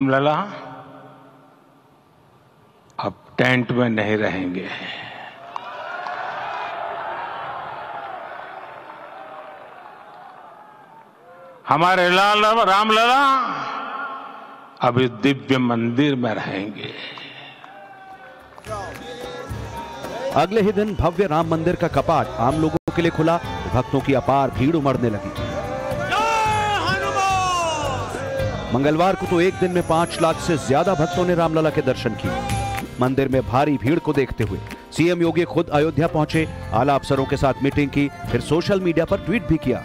लला, अब टेंट में नहीं रहेंगे। हमारे लाल राम लला, अब इस दिव्य मंदिर में रहेंगे। अगले ही दिन भव्य राम मंदिर का कपाट आम लोगों के लिए खुला, भक्तों की अपार भीड़ उमड़ने लगी। मंगलवार को तो एक दिन में पाँच लाख से ज़्यादा भक्तों ने रामलला के दर्शन किए। मंदिर में भारी भीड़ को देखते हुए सीएम योगी खुद अयोध्या पहुँचे, आला अफसरों के साथ मीटिंग की, फिर सोशल मीडिया पर ट्वीट भी किया।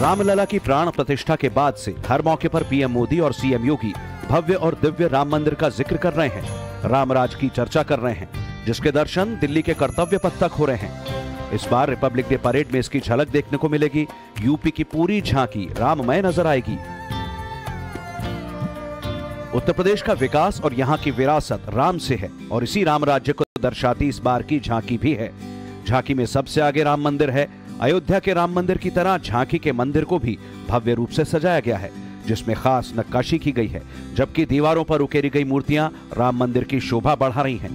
रामलला की प्राण प्रतिष्ठा के बाद से हर मौके पर पीएम मोदी और सीएम योगी भव्य और दिव्य राम मंदिर का ज़िक्र कर रहे हैं, रामराज की चर्चा कर रहे हैं, जिसके दर्शन दिल्ली के कर्तव्य पथ तक हो रहे हैं। इस बार रिपब्लिक डे परेड में इसकी झलक देखने को मिलेगी यूपी की पूरी झांकी राममय नज़र आएगी। उत्तर प्रदेश का विकास और यहाँ की विरासत राम से है और इसी राम राज्य को दर्शाती इस बार की झांकी भी है। झांकी में सबसे आगे राम मंदिर है। अयोध्या के राम मंदिर की तरह झांकी के मंदिर को भी भव्य रूप से सजाया गया है, जिसमें खास नक्काशी की गई है, जबकि दीवारों पर उकेरी गई मूर्तियाँ राम मंदिर की शोभा बढ़ा रही हैं।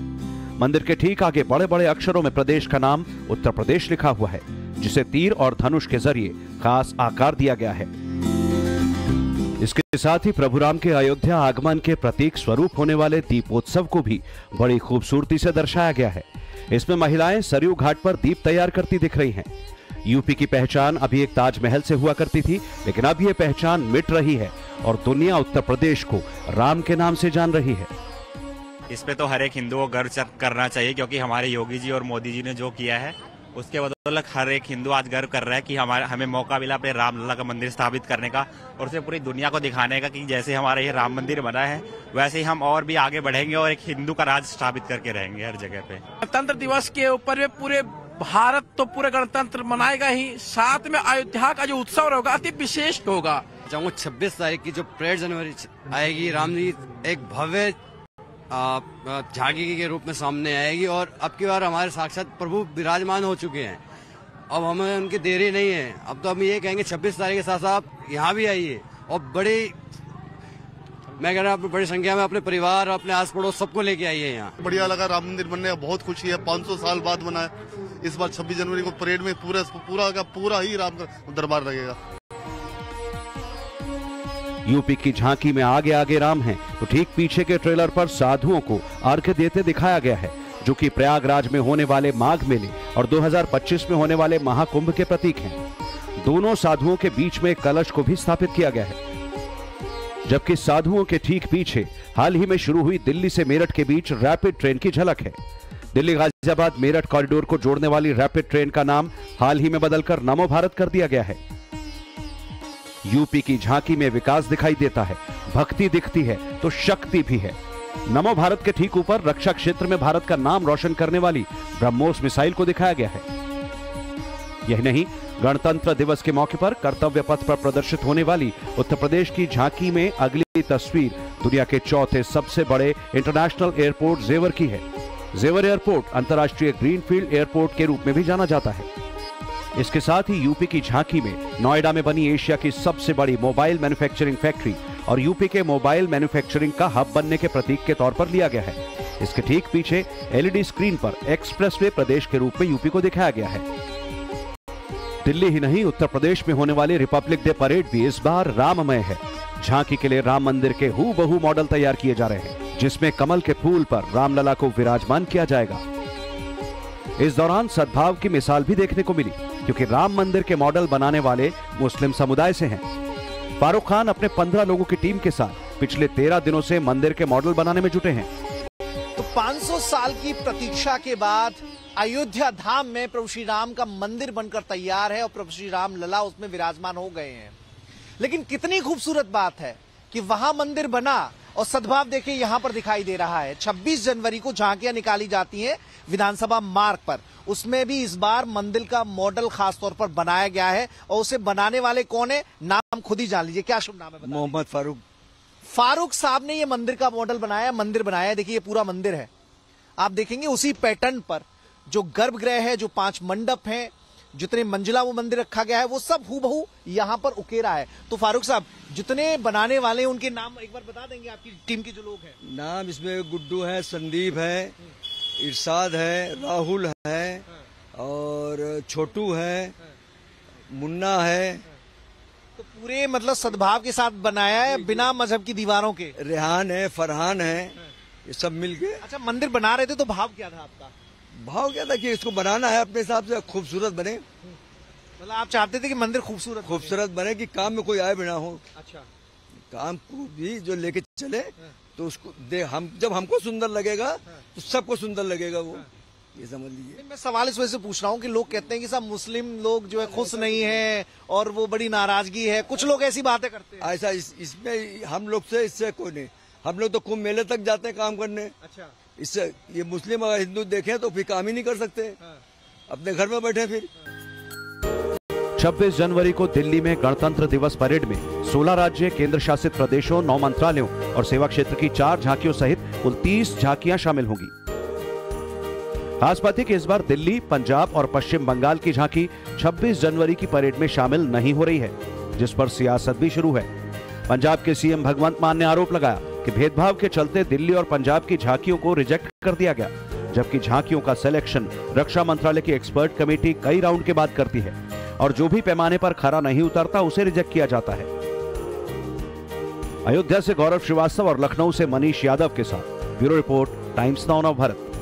मंदिर के ठीक आगे बड़े बड़े अक्षरों में प्रदेश का नाम उत्तर प्रदेश लिखा हुआ है। जिसे तीर और धनुष के ज़रिए खास आकार दिया गया है। इसके साथ ही प्रभु राम के अयोध्या आगमन के प्रतीक स्वरूप होने वाले दीपोत्सव को भी बड़ी खूबसूरती से दर्शाया गया है। इसमें महिलाएँ सरयू घाट पर दीप तैयार करती दिख रही हैं। यूपी की पहचान अभी एक ताजमहल से हुआ करती थी, लेकिन अब यह पहचान मिट रही है और दुनिया उत्तर प्रदेश को राम के नाम से जान रही है। इस पे तो हर एक हिंदू को गर्व करना चाहिए, क्योंकि हमारे योगी जी और मोदी जी ने जो किया है उसके बदौलत हर एक हिंदू आज गर्व कर रहा है कि हमारे हमें मौका मिला अपने रामलला का मंदिर स्थापित करने का और उसे पूरी दुनिया को दिखाने का कि जैसे हमारा ये राम मंदिर बना है वैसे ही हम और भी आगे बढ़ेंगे और एक हिंदू का राज स्थापित करके रहेंगे हर जगह पे। गणतंत्र दिवस के ऊपर में पूरे भारत तो पूरे गणतंत्र मनाएगा ही साथ में अयोध्या का जो उत्सव होगा अति विशेष होगा। चाहूँगा छब्बीस तारीख की जो परेड जनवरी आएगी रामजी एक भव्य झांकी के रूप में सामने आएगी और अब की बार हमारे साक्षात प्रभु विराजमान हो चुके हैं। अब हमें उनकी देरी नहीं है। अब तो हम ये कहेंगे 26 तारीख के साथ आप यहाँ भी आइए और बड़ी मैं कह रहा हूँ बड़ी संख्या में अपने परिवार अपने आस पड़ोस सबको लेके आइए यहाँ। बढ़िया लगा राम मंदिर बनने का बहुत खुशी है। 500 साल बाद बना है। इस बार 26 जनवरी को परेड में पूरा पूरा का पूरा ही राम का दरबार लगेगा। यूपी की झांकी में आगे आगे राम हैं। तो ठीक पीछे के ट्रेलर पर साधुओं को अर्घ्य देते दिखाया गया है, जो कि प्रयागराज में होने वाले माघ मेले और 2025 में होने वाले महाकुंभ के प्रतीक हैं। दोनों साधुओं के बीच में कलश को भी स्थापित किया गया है। जबकि साधुओं के ठीक पीछे हाल ही में शुरू हुई दिल्ली से मेरठ के बीच रैपिड ट्रेन की झलक है। दिल्ली गाजियाबाद मेरठ कॉरिडोर को जोड़ने वाली रैपिड ट्रेन का नाम हाल ही में बदलकर नमो भारत कर दिया गया है। यूपी की झांकी में विकास दिखाई देता है, भक्ति दिखती है तो शक्ति भी है। नमो भारत के ठीक ऊपर रक्षा क्षेत्र में भारत का नाम रोशन करने वाली ब्रह्मोस मिसाइल को दिखाया गया है। यही नहीं, गणतंत्र दिवस के मौके पर कर्तव्य पथ पर प्रदर्शित होने वाली उत्तर प्रदेश की झांकी में अगली तस्वीर दुनिया के चौथे सबसे बड़े इंटरनेशनल एयरपोर्ट जेवर की है। जेवर एयरपोर्ट अंतर्राष्ट्रीय ग्रीनफील्ड एयरपोर्ट के रूप में भी जाना जाता है। इसके साथ ही यूपी की झांकी में नोएडा में बनी एशिया की सबसे बड़ी मोबाइल मैन्युफैक्चरिंग फैक्ट्री और यूपी के मोबाइल मैन्युफैक्चरिंग का हब बनने के प्रतीक के तौर पर लिया गया है। इसके ठीक पीछे एलईडी स्क्रीन पर एक्सप्रेसवे प्रदेश के रूप में यूपी को दिखाया गया है। दिल्ली ही नहीं, उत्तर प्रदेश में होने वाली रिपब्लिक डे परेड भी इस बार राममय है। झांकी के लिए राम मंदिर के हु बहु मॉडल तैयार किए जा रहे हैं, जिसमें कमल के फूल पर रामलला को विराजमान किया जाएगा। इस दौरान सद्भाव की मिसाल भी देखने को मिली। क्योंकि राम मंदिर के मॉडल बनाने वाले मुस्लिम समुदाय से हैं। फारूक खान अपने पंद्रह लोगों की टीम के साथ पिछले तेरह दिनों से मंदिर के मॉडल बनाने में जुटे हैं। तो 500 साल की प्रतीक्षा के बाद अयोध्या धाम में प्रभु श्री राम का मंदिर बनकर तैयार है और प्रभु श्री राम लला उसमें विराजमान हो गए हैं। लेकिन कितनी खूबसूरत बात है कि वहाँ मंदिर बना और सद्भाव देखिए यहाँ पर दिखाई दे रहा है। 26 जनवरी को झांकियाँ निकाली जाती हैं विधानसभा मार्ग पर। उसमें भी इस बार मंदिर का मॉडल खास तौर पर बनाया गया है और उसे बनाने वाले कौन है? नाम खुद ही जान लीजिए। क्या शुभ नाम है मोहम्मद फारूक। फारूक साहब ने ये मंदिर का मॉडल बनाया मंदिर बनाया देखिए ये पूरा मंदिर है। आप देखेंगे उसी पैटर्न पर जो गर्भगृह है जो पाँच मंडप हैं जितने मंजिला वो मंदिर रखा गया है वो सब हूबहू यहाँ पर उकेरा है। तो फारूक साहब जितने बनाने वाले हैं उनके नाम एक बार बता देंगे आपकी टीम के जो लोग हैं। नाम इसमें गुड्डू है संदीप है इरशाद है राहुल है और छोटू है मुन्ना है। तो पूरे मतलब सद्भाव के साथ बनाया है बिना मज़हब की दीवारों के? रेहान है फरहान है ये सब मिलके अच्छा मंदिर बना रहे थे तो भाव क्या था आपका? भाव क्या था कि इसको बनाना है अपने हिसाब से खूबसूरत बने। मतलब आप चाहते थे कि मंदिर खूबसूरत खूबसूरत बने कि काम में कोई आए बिना हो। अच्छा। काम को भी जो लेके चले तो उसको दे हम जब हमको सुंदर लगेगा तो सबको सुंदर लगेगा वो। ये समझ लीजिए। मैं सवाल इस वजह से पूछ रहा हूँ कि लोग कहते हैं कि सब मुस्लिम लोग जो है खुश नहीं है और वो बड़ी नाराज़गी है। कुछ लोग ऐसी बातें करते हैं। ऐसा इस, इसमें हम लोग से इससे कोई नहीं। हम लोग तो कुंभ मेले तक जाते हैं काम करने। अच्छा। इससे ये मुस्लिम अगर हिंदू देखें तो फिर काम ही नहीं कर सकते। हाँ। अपने घर में बैठे फिर। 26 जनवरी को दिल्ली में गणतंत्र दिवस परेड में 16 राज्य केंद्र शासित प्रदेशों नौ मंत्रालयों और सेवा क्षेत्र की चार झांकियों सहित कुल 30 झांकियाँ शामिल होंगी। खास बात है इस बार दिल्ली पंजाब और पश्चिम बंगाल की झांकी 26 जनवरी की परेड में शामिल नहीं हो रही है जिस पर सियासत भी शुरू है। पंजाब के सीएम भगवंत मान ने आरोप लगाया। कि भेदभाव के चलते दिल्ली और पंजाब की झांकियों को रिजेक्ट कर दिया गया, जबकि झांकियों का सिलेक्शन रक्षा मंत्रालय की एक्सपर्ट कमेटी कई राउंड के बाद करती है, और जो भी पैमाने पर खरा नहीं उतरता, उसे रिजेक्ट किया जाता है। अयोध्या से गौरव श्रीवास्तव और लखनऊ से मनीष यादव के साथ, bureau report, times now of Bharat.